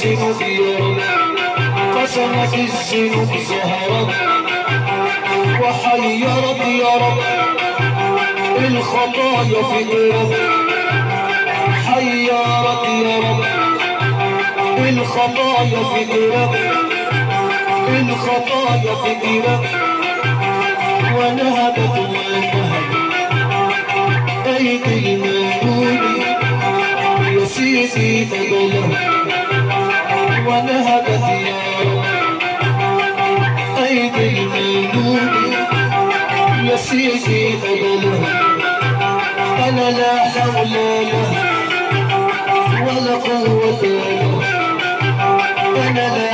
السنوب يرى قسمت السنوب زهرت وحيرت يا رب الخطايا فكرت حيرت يا رب الخطايا فكرت الخطايا فكرت ونهبت ونهبت أيدي المنون يا سيدي قبله ونهبت أيدي المنون يا سيدي قبله أنا لا حول له ولا قوة له أنا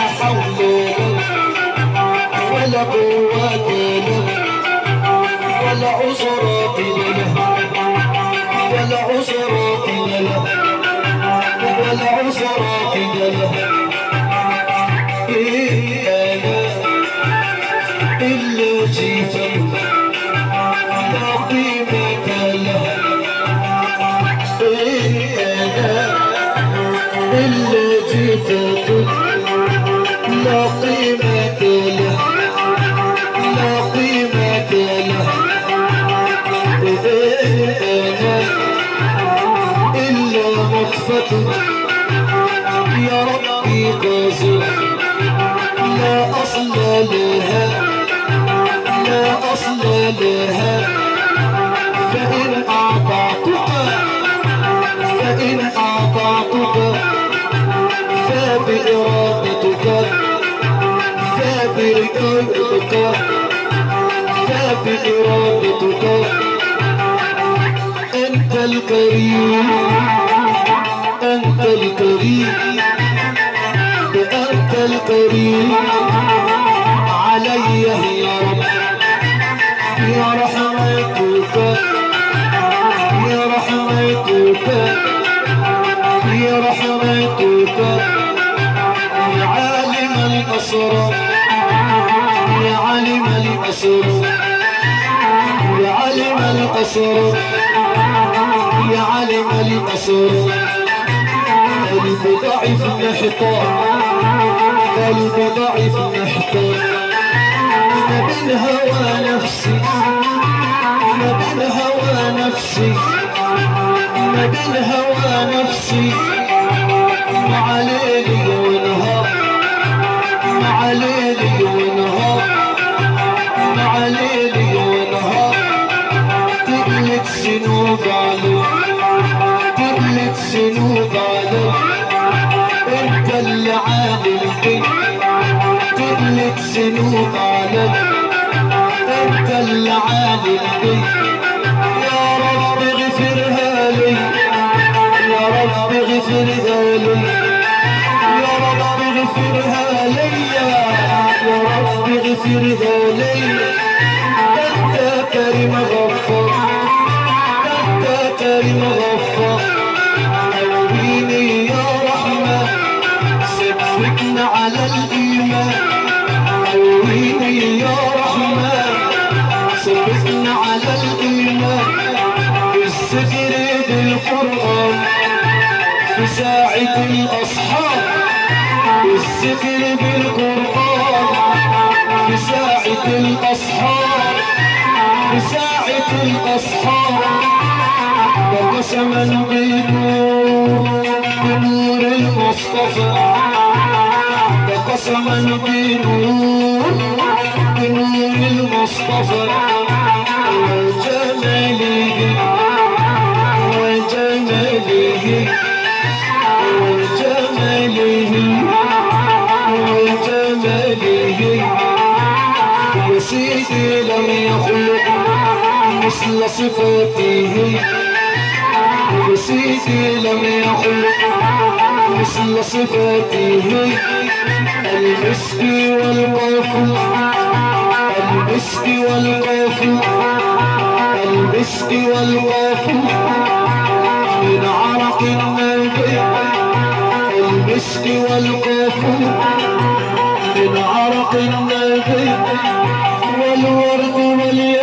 in no الكريم أنت الكريم أنت الكريم علي يا رب يا رحمتك يا رحمتك يا رحمتك يا عالم الأسرار يا عالم الأسرار يا عالم الأسرار يا عالم الأسرار قلبي ضعيف محتار قلبي ضعيف محتار ما بين هوى نفسي. ما بين هوى نفسي. ما بين هوى نفسي. علي أنت اللي عامل بي. يا رب اغفرها لي. يا رب اغفرها لي. يا رب اغفرها لي. يا رب اغفرها لي. انت كريم غفار انت كريم غفار قويني يا رحمن ثبتنا على الأصحاب بالذكر بالقرآن في ساعة الأصحاب في ساعة الأصحاب. وقسما بنور بنور المصطفى وقسما بنور مثل صفاته يا سيدي لم يخلق مثل صفاته المسك والقافل المسك والقافل المسك والقافل من عرق النبي المسك والقافل من عرق النبي والورد والياسمين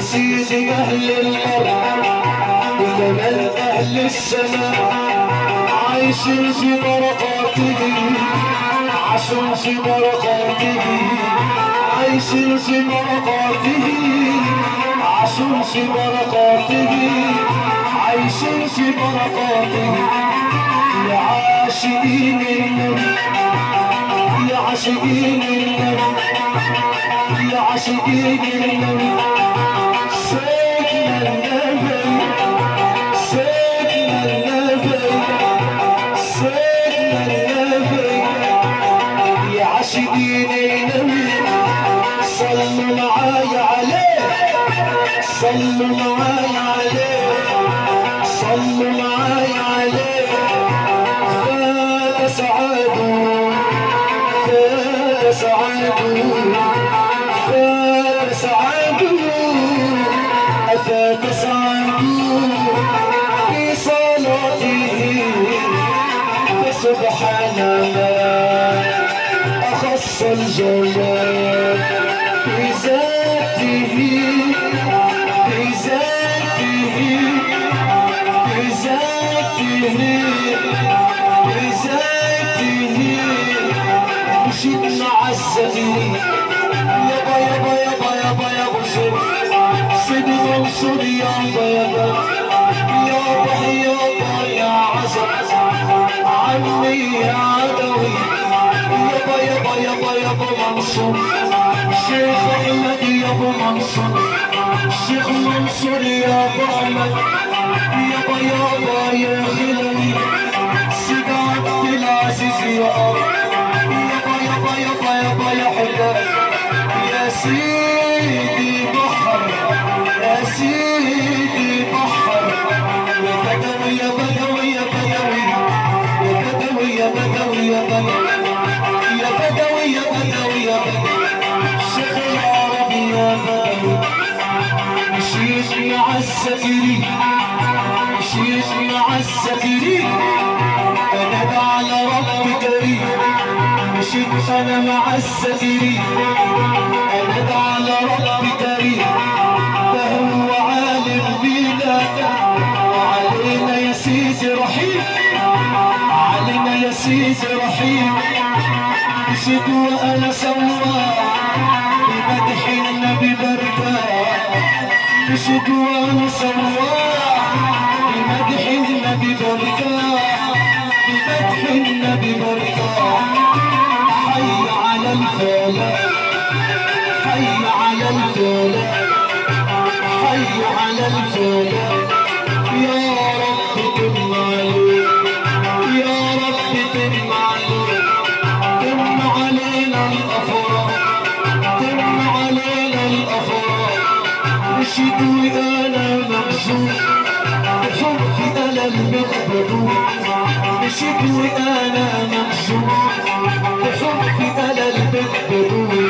سيدي أهل الأرض وكمان أهل السماء عايشين في بركاته عاشوا في بركاته عايشين في بركاته عاشوا في بركاته عايشين في بركاته عاشقين النبي يا عاشقين النبي. صلوا معايا عليه صلوا معايا عليه. فسبحان أخص الجلال. الشيخ احمد يا ابو منصور. الشيخ منصور يا ابو احمد. يابا يابا مشيت مع السكري مشيت مع السكري أنا على رب كريم مشيت أنا مع السكري أنا على رب كريم فهو عالم بينا وعلينا يا سيدي رحيم. علينا يا سيدي رحيم. مشيت وأنا سواق بمدح النبي برتاح وأنا سواق بمدح النبي حي على الفلاح حي على الفلاح حي على الفلاح يا راشد وأنا مقصود حبي أنا المقبول راشد وأنا مقصود حبي أنا المقبول